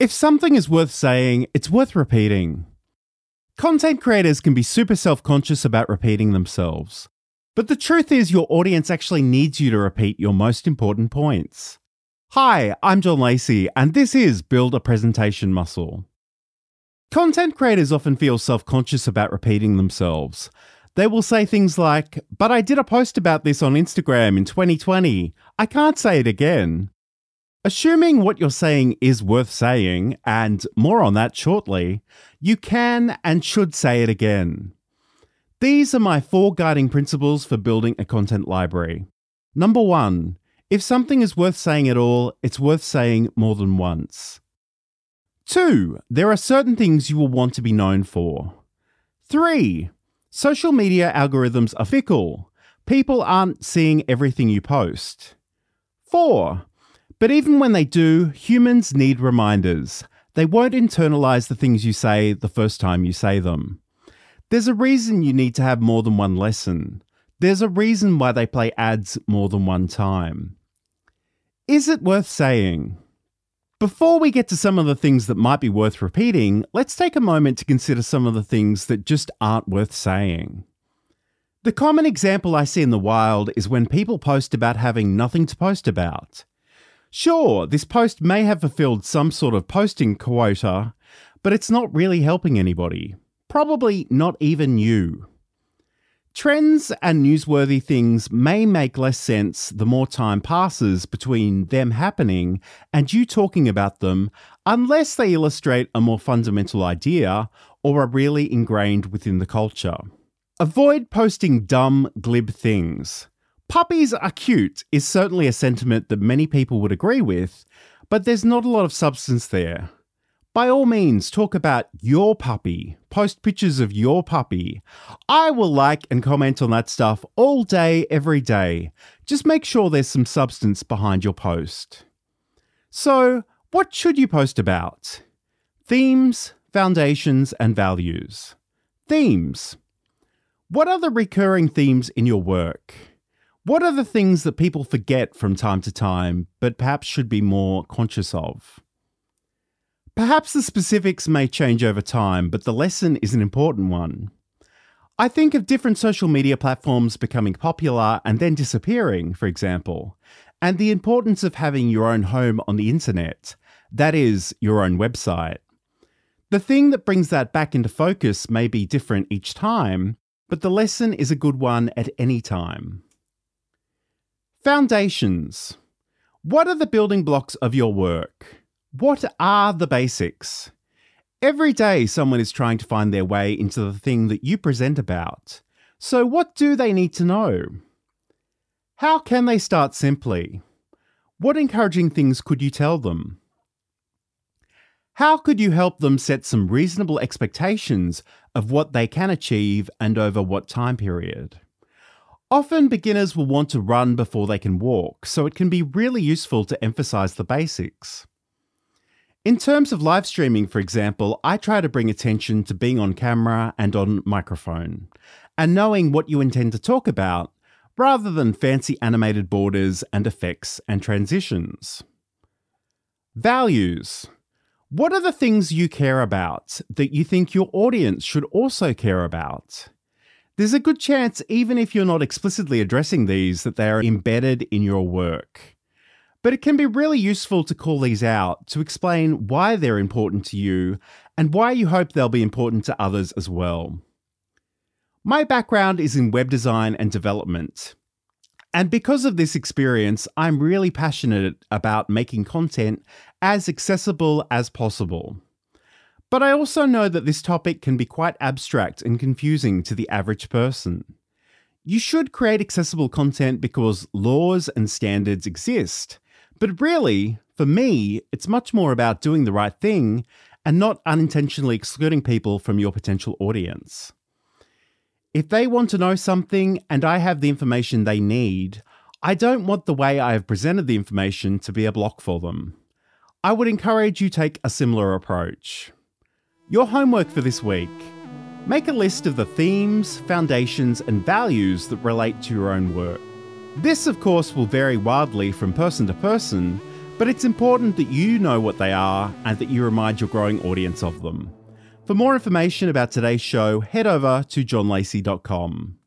If something is worth saying, it's worth repeating. Content creators can be super self conscious about repeating themselves. But the truth is, your audience actually needs you to repeat your most important points. Hi, I'm John Lacey, and this is Build a Presentation Muscle. Content creators often feel self conscious about repeating themselves. They will say things like, But I did a post about this on Instagram in 2020. I can't say it again. Assuming what you're saying is worth saying, and more on that shortly, you can and should say it again. These are my four guiding principles for building a content library. Number one, if something is worth saying at all, it's worth saying more than once. Two, there are certain things you will want to be known for. Three, social media algorithms are fickle. People aren't seeing everything you post. Four, but even when they do, humans need reminders. They won't internalize the things you say the first time you say them. There's a reason you need to have more than one lesson. There's a reason why they play ads more than one time. Is it worth saying? Before we get to some of the things that might be worth repeating, let's take a moment to consider some of the things that just aren't worth saying. The common example I see in the wild is when people post about having nothing to post about. Sure, this post may have fulfilled some sort of posting quota, but it's not really helping anybody. Probably not even you. Trends and newsworthy things may make less sense the more time passes between them happening and you talking about them, unless they illustrate a more fundamental idea or are really ingrained within the culture. Avoid posting dumb, glib things. Puppies are cute is certainly a sentiment that many people would agree with, but there's not a lot of substance there. By all means, talk about your puppy. Post pictures of your puppy. I will like and comment on that stuff all day, every day. Just make sure there's some substance behind your post. So, what should you post about? Themes, foundations, and values. Themes. What are the recurring themes in your work? What are the things that people forget from time to time, but perhaps should be more conscious of? Perhaps the specifics may change over time, but the lesson is an important one. I think of different social media platforms becoming popular and then disappearing, for example, and the importance of having your own home on the internet, that is, your own website. The thing that brings that back into focus may be different each time, but the lesson is a good one at any time. Foundations. What are the building blocks of your work? What are the basics? Every day, someone is trying to find their way into the thing that you present about. So, what do they need to know? How can they start simply? What encouraging things could you tell them? How could you help them set some reasonable expectations of what they can achieve and over what time period? Often beginners will want to run before they can walk, so it can be really useful to emphasize the basics. In terms of live streaming, for example, I try to bring attention to being on camera and on microphone, and knowing what you intend to talk about, rather than fancy animated borders and effects and transitions. Values. What are the things you care about that you think your audience should also care about? There's a good chance, even if you're not explicitly addressing these, that they are embedded in your work. But it can be really useful to call these out to explain why they're important to you and why you hope they'll be important to others as well. My background is in web design and development. And because of this experience, I'm really passionate about making content as accessible as possible. But I also know that this topic can be quite abstract and confusing to the average person. You should create accessible content because laws and standards exist. But really, for me, it's much more about doing the right thing and not unintentionally excluding people from your potential audience. If they want to know something and I have the information they need, I don't want the way I have presented the information to be a block for them. I would encourage you take a similar approach. Your homework for this week make a list of the themes, foundations, and values that relate to your own work. This, of course, will vary wildly from person to person, but it's important that you know what they are and that you remind your growing audience of them. For more information about today's show, head over to johnlacey.com.